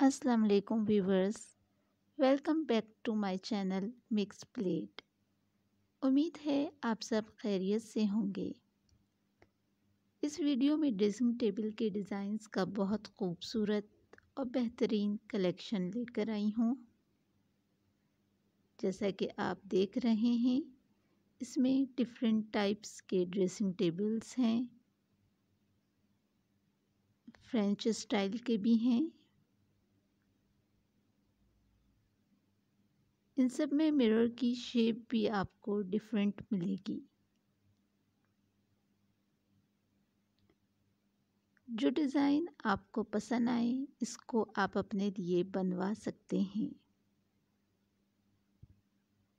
अस्सलाम वालेकुम viewers welcome back to my channel mix plate उम्मीद है आप सब खैरियत से होंगे। इस वीडियो में ड्रेसिंग टेबल के डिज़ाइंस का बहुत खूबसूरत और बेहतरीन कलेक्शन लेकर आई हूँ। जैसा कि आप देख रहे हैं, इसमें डिफरेंट टाइप्स के ड्रेसिंग टेबल्स हैं। फ्रेंच स्टाइल के भी हैं। इन सब में मिरर की शेप भी आपको डिफरेंट मिलेगी। जो डिज़ाइन आपको पसंद आए, इसको आप अपने लिए बनवा सकते हैं।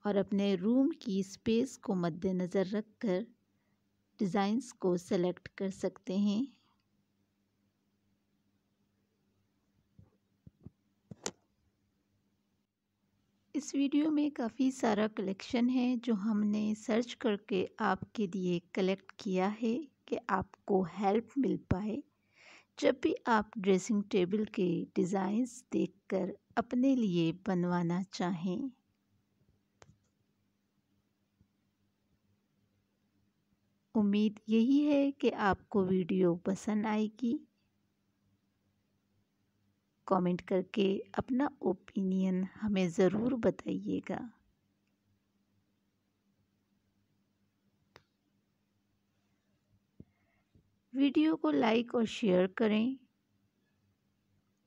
और अपने रूम की स्पेस को मद्देनज़र रखकर डिज़ाइंस को सेलेक्ट कर सकते हैं। इस वीडियो में काफ़ी सारा कलेक्शन है जो हमने सर्च करके आपके लिए कलेक्ट किया है कि आपको हेल्प मिल पाए। जब भी आप ड्रेसिंग टेबल के डिज़ाइंस देखकर अपने लिए बनवाना चाहें। उम्मीद यही है कि आपको वीडियो पसंद आएगी। कमेंट करके अपना ओपिनियन हमें ज़रूर बताइएगा। वीडियो को लाइक और शेयर करें।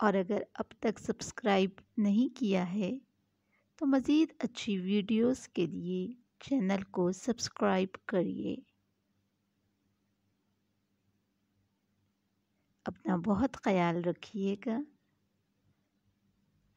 और अगर अब तक सब्सक्राइब नहीं किया है तो मज़ीद अच्छी वीडियोस के लिए चैनल को सब्सक्राइब करिए। अपना बहुत ख्याल रखिएगा।